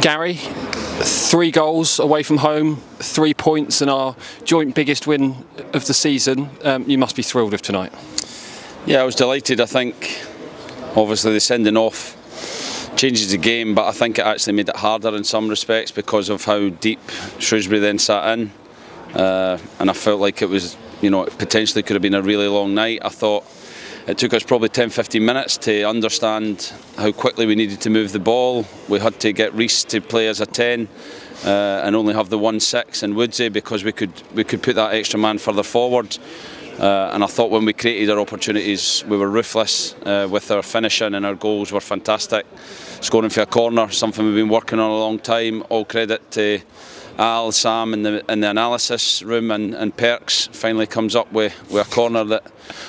Gary, three goals away from home, three points, and our joint biggest win of the season. Um, you must be thrilled with tonight. Yeah, I was delighted. I think obviously the sending off changes the game, but I think it actually made it harder in some respects because of how deep Shrewsbury then sat in. Uh, and I felt like it was, you know, it potentially could have been a really long night. I thought it took us probably 10-15 minutes to understand how quickly we needed to move the ball. We had to get Reece to play as a 10 uh, and only have the 1-6 in Woodsy because we could we could put that extra man further forward. Uh, and I thought when we created our opportunities, we were ruthless uh, with our finishing and our goals were fantastic. Scoring for a corner, something we've been working on a long time. All credit to Al, Sam in the, in the analysis room and, and Perks finally comes up with, with a corner that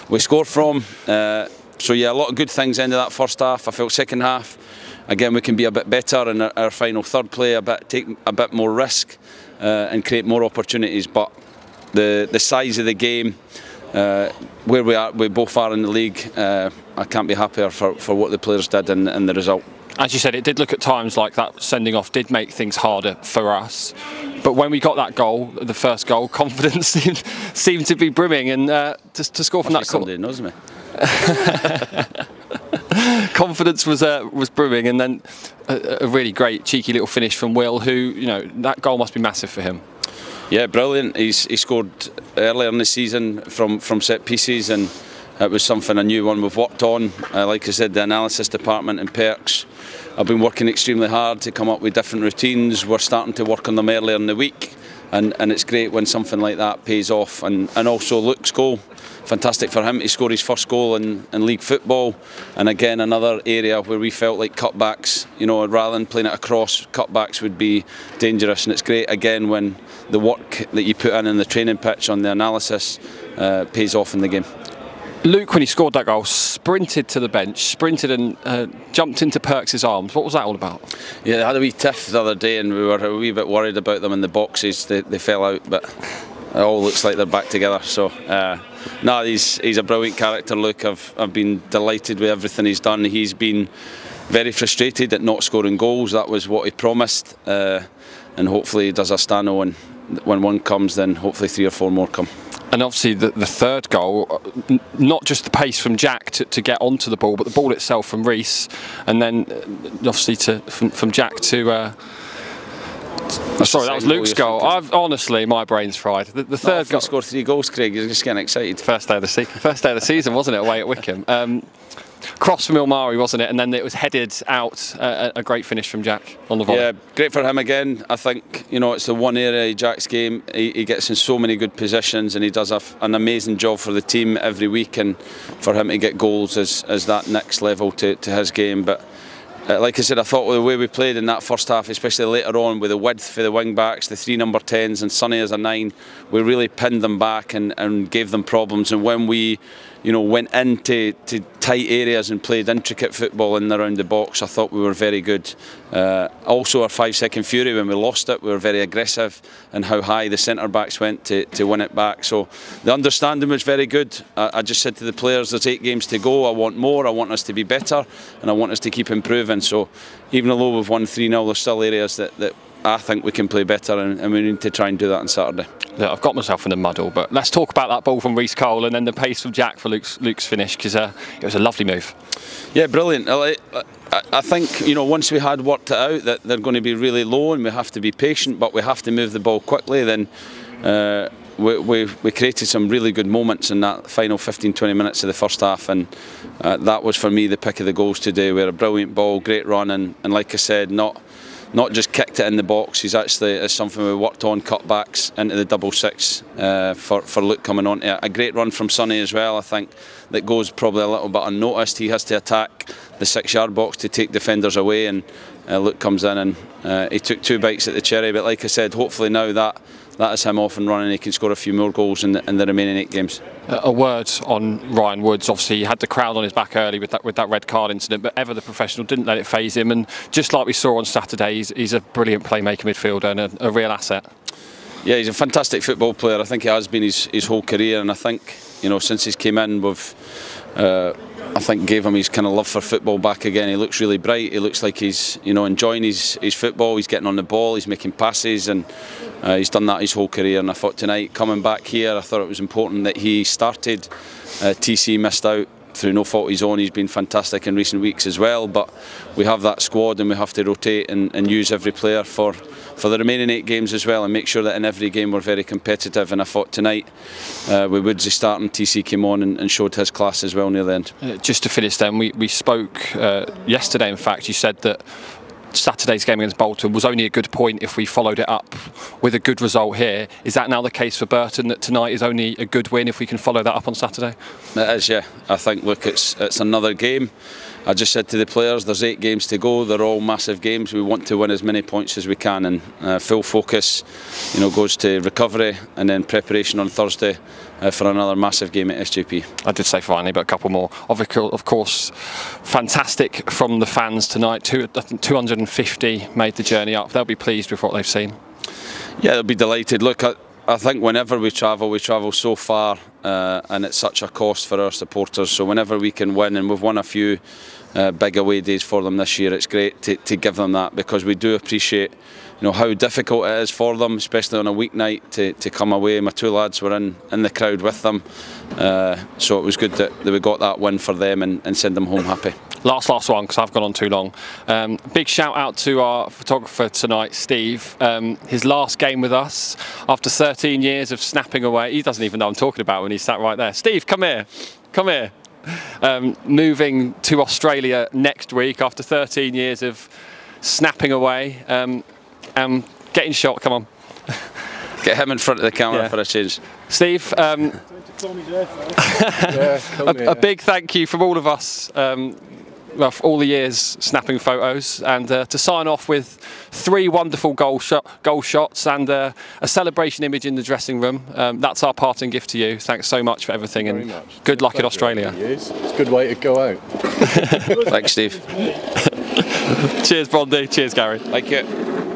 we scored from. Uh, so yeah, a lot of good things into that first half. I felt second half, again we can be a bit better in our, our final third play, a bit take a bit more risk uh, and create more opportunities. But the the size of the game, uh, where we are, we both are in the league, uh, I can't be happier for, for what the players did and, and the result as you said, it did look at times like that sending off did make things harder for us. But when we got that goal, the first goal, confidence seemed, seemed to be brimming, and uh, to, to, score from that corner. knows me. confidence was uh, was brimming, and then a, a, really great cheeky little finish from Will, who you know that goal must be massive for him. Yeah, brilliant. He's he scored earlier in the season from from set pieces, and it was something a new one we've worked on. Uh, like I said, the analysis department and Perks I've been working extremely hard to come up with different routines. We're starting to work on them earlier in the week, and, and it's great when something like that pays off. And, and also Luke's goal, fantastic for him to score his first goal in, in league football. And again, another area where we felt like cutbacks, you know, rather than playing it across, cutbacks would be dangerous. And it's great again when the work that you put in in the training pitch on the analysis uh, pays off in the game. Luke, when he scored that goal, sprinted to the bench, sprinted and uh, jumped into Perks' arms. What was that all about? Yeah, they had a wee tiff the other day and we were a wee bit worried about them in the boxes. They, they fell out, but it all looks like they're back together. So, uh, no, he's, he's a brilliant character, Luke. I've, I've been delighted with everything he's done. He's been very frustrated at not scoring goals. That was what he promised. Uh, and hopefully he does a stano and when one comes, then hopefully three or four more come and obviously the, the, third goal, not just the pace from Jack to, to, get onto the ball, but the ball itself from Reece, and then uh, obviously to from, from Jack to. Uh, sorry, that was Luke's goal. I've honestly, my brain's fried. The, the third goal. scored three goals, Craig. You're just getting excited. First day of the season. First day of the season, wasn't it? Away at Wycombe. Um, cross from Ilmari, wasn't it? And then it was headed out. Uh, a great finish from Jack on the volley. Yeah, great for him again. I think you know it's the one area Jack's game. He, he gets in so many good positions, and he does a, an amazing job for the team every week. And for him to get goals is, is that next level to, to his game. But uh, like I said, I thought the way we played in that first half, especially later on with the width for the wing backs, the three number 10s and Sonny as a nine, we really pinned them back and, and gave them problems. And when we you know, went into to tight areas and played intricate football in and around the box. I thought we were very good. Uh, also, our five-second fury when we lost it, we were very aggressive and how high the centre backs went to, to win it back. So the understanding was very good. I, I just said to the players, "There's eight games to go. I want more. I want us to be better, and I want us to keep improving." So even though we've won three 0 there's still areas that, that I think we can play better and, and, we need to try and do that on Saturday. Yeah, I've got myself in the muddle, but let's talk about that ball from Reece Cole and then the pace from Jack for Luke's, Luke's finish because uh, it was a lovely move. Yeah, brilliant. I, I think you know once we had worked it out that they're going to be really low and we have to be patient, but we have to move the ball quickly. Then uh, we, we, we, created some really good moments in that final 15-20 minutes of the first half, and uh, that was for me the pick of the goals today. We had a brilliant ball, great run, and, and like I said, not not just kicked it in the box. He's actually it's something we worked on cutbacks into the double six uh, for for Luke coming on. A great run from Sonny as well. I think that goes probably a little bit unnoticed. He has to attack the six-yard box to take defenders away, and uh, Luke comes in and uh, he took two bites at the cherry. But like I said, hopefully now that that is him off and running. He can score a few more goals in the, in the remaining eight games. A word on Ryan Woods. Obviously, he had the crowd on his back early with that with that red card incident, but ever the professional didn't let it phase him. And just like we saw on Saturday, he's, he's a brilliant playmaker midfielder and a, a, real asset. Yeah, he's a fantastic football player. I think he has been his, his whole career, and I think you know since he's came in, we've uh, I think gave him his kind of love for football back again. He looks really bright. He looks like he's you know enjoying his, his football. He's getting on the ball. He's making passes, and uh, he's done that his whole career. And I thought tonight coming back here, I thought it was important that he started. Uh, TC missed out through no fault of his own, he's been fantastic in recent weeks as well. But we have that squad and we have to rotate and, and use every player for, for the remaining eight games as well and make sure that in every game we're very competitive. And I thought tonight uh, with Woodsy starting, TC came on and, and showed his class as well near the end. Uh, just to finish then, we, we spoke uh, yesterday, in fact, you said that Saturday's game against Bolton was only a good point if we followed it up with a good result here. Is that now the case for Burton that tonight is only a good win if we can follow that up on Saturday? It is, yeah. I think look, it's it's another game. I just said to the players, there's eight games to go. They're all massive games. We want to win as many points as we can, and uh, full focus, you know, goes to recovery and then preparation on Thursday uh, for another massive game at SJP. I did say finally, but a couple more. Of course, fantastic from the fans tonight. Two, 250 made the journey up. They'll be pleased with what they've seen. Yeah, they'll be delighted. Look, I, I think whenever we travel, we travel so far, uh, and it's such a cost for our supporters. So whenever we can win, and we've won a few uh, big away days for them this year, it's great to, to give them that because we do appreciate you know how difficult it is for them, especially on a weeknight to, to come away. My two lads were in, in the crowd with them, uh, so it was good that, that we got that win for them and, and send them home happy. Last, last one because I've gone on too long. Um, big shout out to our photographer tonight, Steve. Um, his last game with us after 13 years of snapping away. He doesn't even know I'm talking about when he sat right there. Steve, come here, come here. Um, moving to Australia next week after 13 years of snapping away. Um, um, getting shot, come on. Get him in front of the camera yeah. for a change. Steve, um, a, a, big thank you from all of us um, well, all the years snapping photos and uh, to sign off with three wonderful goal, shot, goal shots and uh, a celebration image in the dressing room. Um, that's our parting gift to you. Thanks so much for everything and much. good luck in Australia. It's a good way to go out. Thanks, Steve. Cheers, Bondy. Cheers, Gary. Thank you.